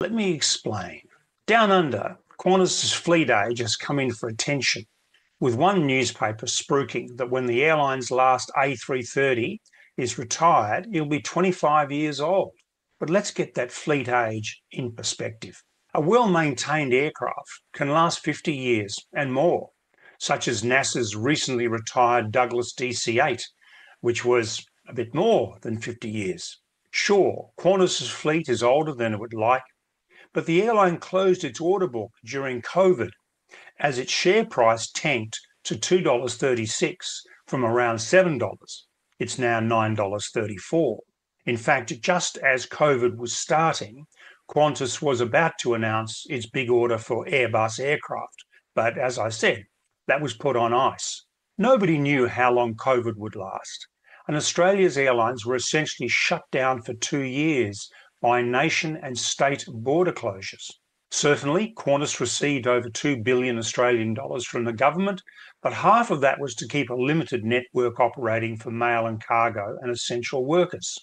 Let me explain. Down under, Qantas's fleet age has come in for attention, with one newspaper spruiking that when the airline's last A330 is retired, it'll be 25 years old. But let's get that fleet age in perspective. A well maintained aircraft can last 50 years and more, such as NASA's recently retired Douglas DC 8, which was a bit more than 50 years. Sure, Qantas's fleet is older than it would like, but the airline closed its order book during COVID as its share price tanked to $2.36 from around $7. It's now $9.34. In fact, just as COVID was starting, Qantas was about to announce its big order for Airbus aircraft. But as I said, that was put on ice. Nobody knew how long COVID would last. And Australia's airlines were essentially shut down for two years by nation and state border closures. Certainly, Qantas received over 2 billion Australian dollars from the government, but half of that was to keep a limited network operating for mail and cargo and essential workers.